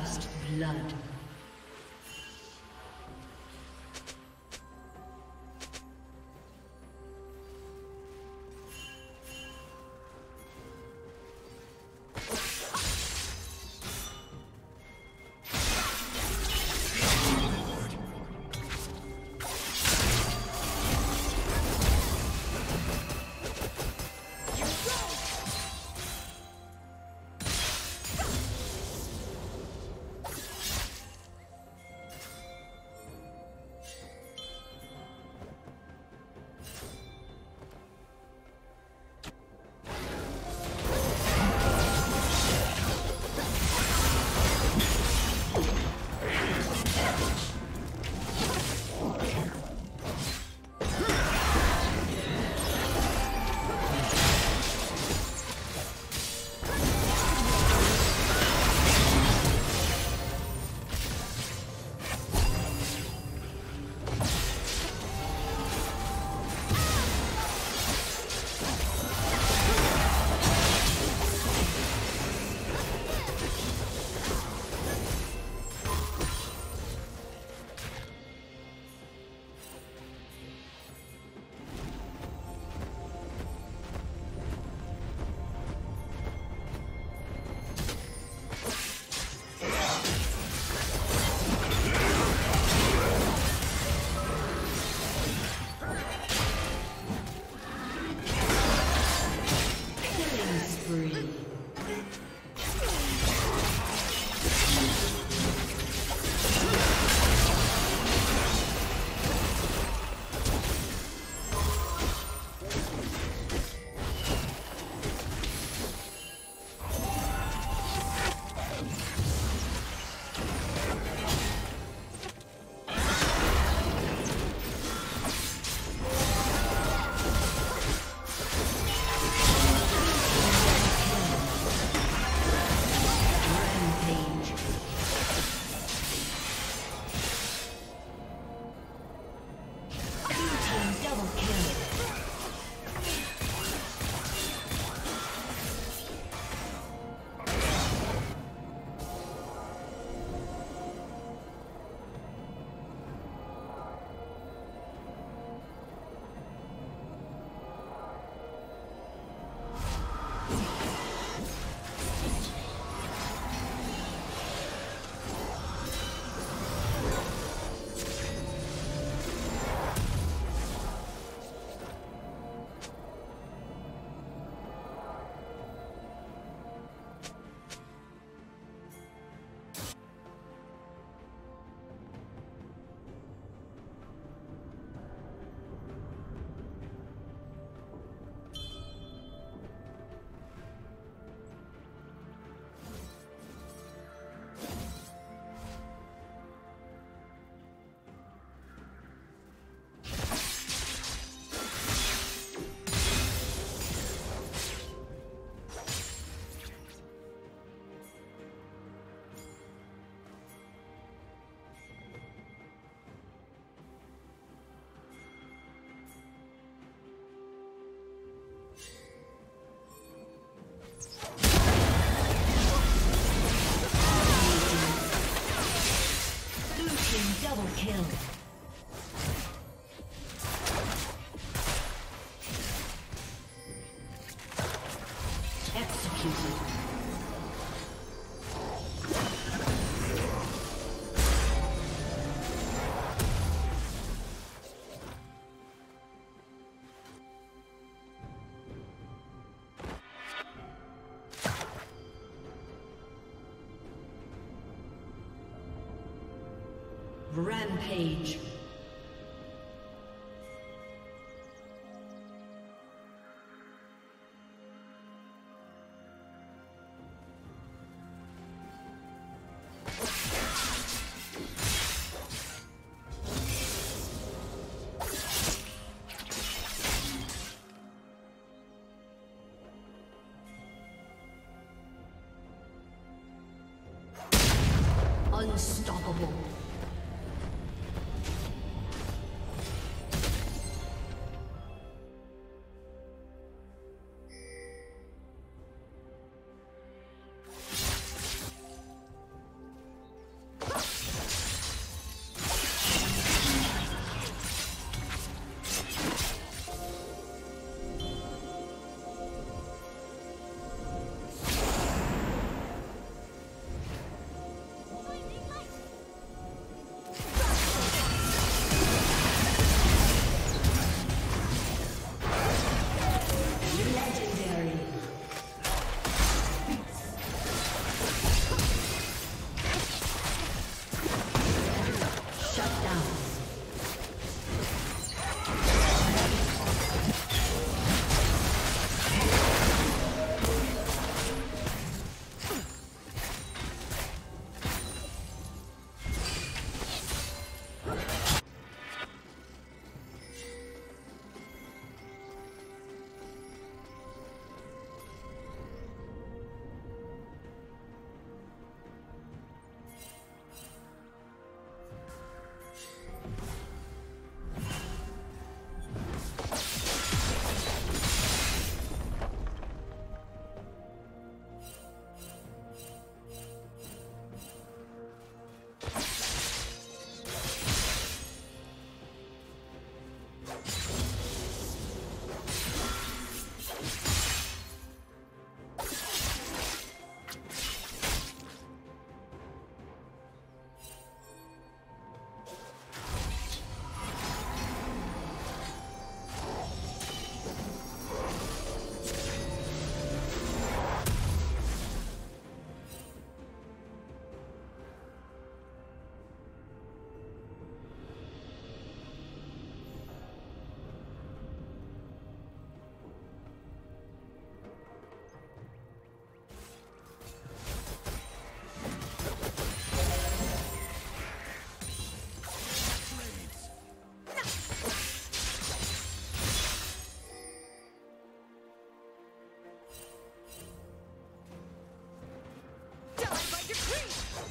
First blood. Rampage.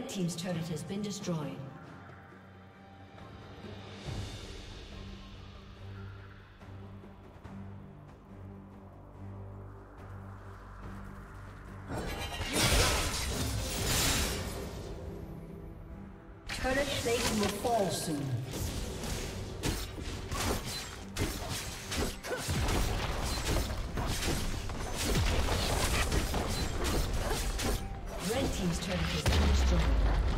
Red Team's turret has been destroyed. Turret will fall soon. Red Team's turret is isso.